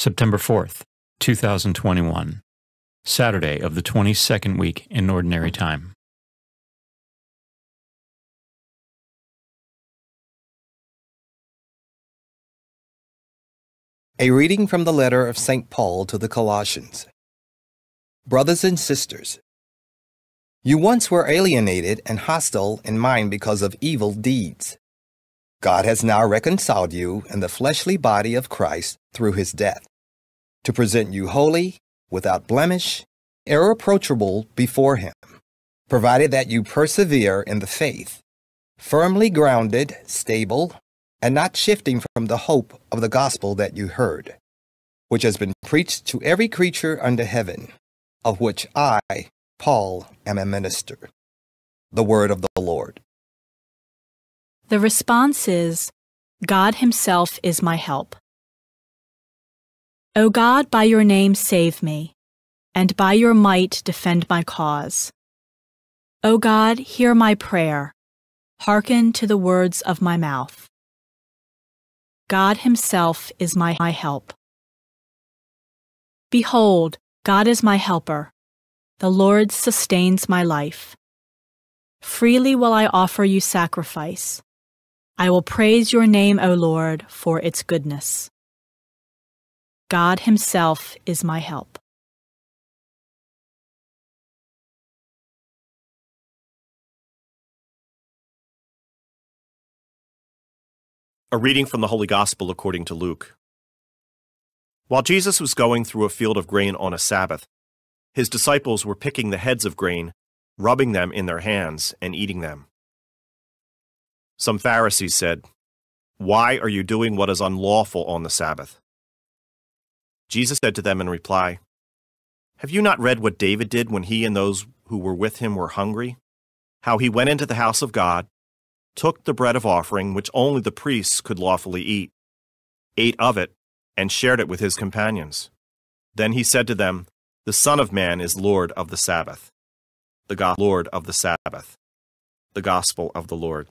September 4th, 2021, Saturday of the 22nd week in Ordinary Time. A reading from the letter of St. Paul to the Colossians. Brothers and sisters, you once were alienated and hostile in mind because of evil deeds. God has now reconciled you in the fleshly body of Christ through his death, to present you holy, without blemish, irreproachable before him, provided that you persevere in the faith, firmly grounded, stable, and not shifting from the hope of the gospel that you heard, which has been preached to every creature under heaven, of which I, Paul, am a minister. The word of the Lord. The response is God Himself is my help. O God, by your name save me, and by your might defend my cause. O God, hear my prayer. Hearken to the words of my mouth. God Himself is my help. Behold, God is my helper. The Lord sustains my life. Freely will I offer you sacrifice. I will praise your name, O Lord, for its goodness. God Himself is my help. A reading from the Holy Gospel according to Luke. While Jesus was going through a field of grain on a Sabbath, his disciples were picking the heads of grain, rubbing them in their hands, and eating them. Some Pharisees said, Why are you doing what is unlawful on the Sabbath? Jesus said to them in reply, Have you not read what David did when he and those who were with him were hungry? How he went into the house of God took the bread of offering, which only the priests could lawfully eat, ate of it, and shared it with his companions. Then he said to them, The Son of Man is Lord of the Sabbath. The God, Lord of the Sabbath. The Gospel of the Lord.